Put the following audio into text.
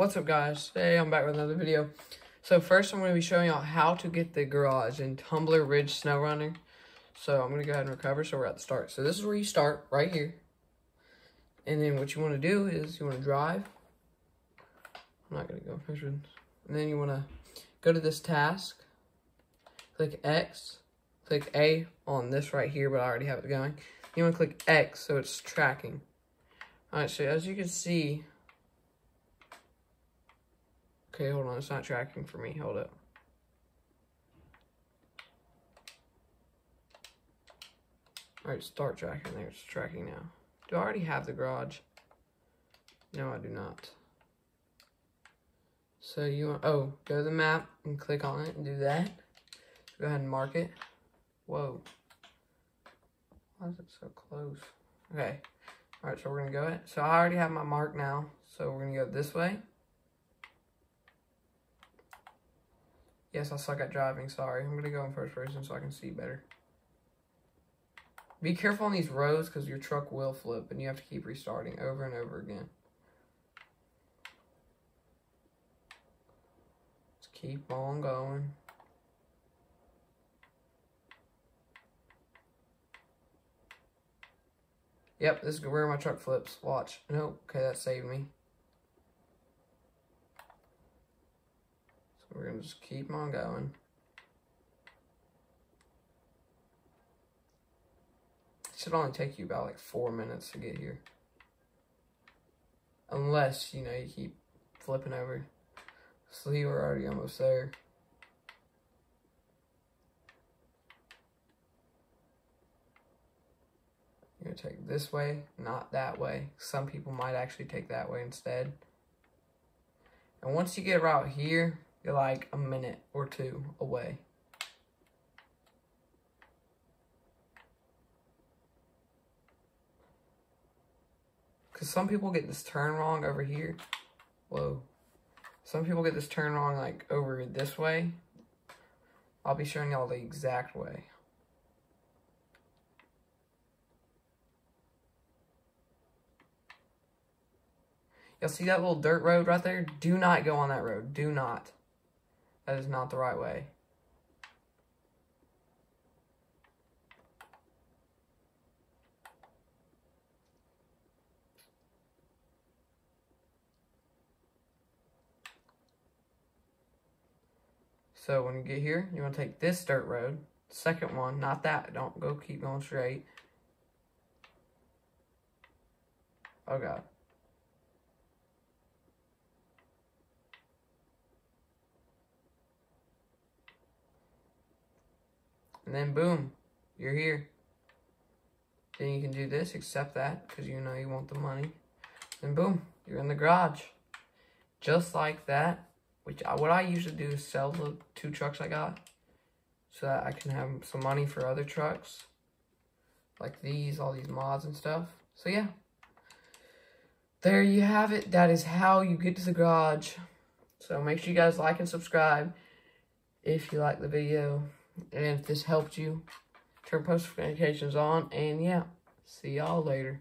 What's up guys? Hey, I'm back with another video. So first I'm going to be showing y'all how to get the garage in Tumbler Ridge Snow Runner. So I'm going to go ahead and recover so we're at the start. So this is where you start, right here. And then what you want to do is you want to drive. I'm not going to go measurements. And then you want to go to this task. Click X. Click A on this right here, but I already have it going. You want to click X so it's tracking. Alright, so as you can see, Okay, hold on. It's not tracking for me. Hold up. Alright, start tracking there. It's tracking now. Do I already have the garage? No, I do not. So you want, oh, go to the map and click on it and do that. Go ahead and mark it. Whoa. Why is it so close? Okay. Alright, so we're to go it. So I already have my mark now. So we're to go this way. Yes, I suck at driving, sorry. I'm gonna go in first person so I can see better. Be careful on these roads because your truck will flip and you have to keep restarting over and over again. Let's keep on going. Yep, this is where my truck flips. Watch. Nope. Okay, that saved me. We're going to just keep on going. It should only take you about like four minutes to get here. Unless, you know, you keep flipping over. So you are already almost there. You're to take this way, not that way. Some people might actually take that way instead. And once you get around here, you're like a minute or two away. Because some people get this turn wrong over here. Whoa. Some people get this turn wrong like over this way. I'll be showing y'all the exact way. Y'all see that little dirt road right there? Do not go on that road. Do not. That is not the right way. So when you get here, you want to take this dirt road, second one, not that. Don't go keep going straight. Oh God. And then boom, you're here. Then you can do this, accept that, because you know you want the money. And boom, you're in the garage. Just like that. Which I, what I usually do is sell the two trucks I got. So that I can have some money for other trucks. Like these, all these mods and stuff. So yeah. There you have it. That is how you get to the garage. So make sure you guys like and subscribe if you like the video. And if this helped you, turn post notifications on. And yeah, see y'all later.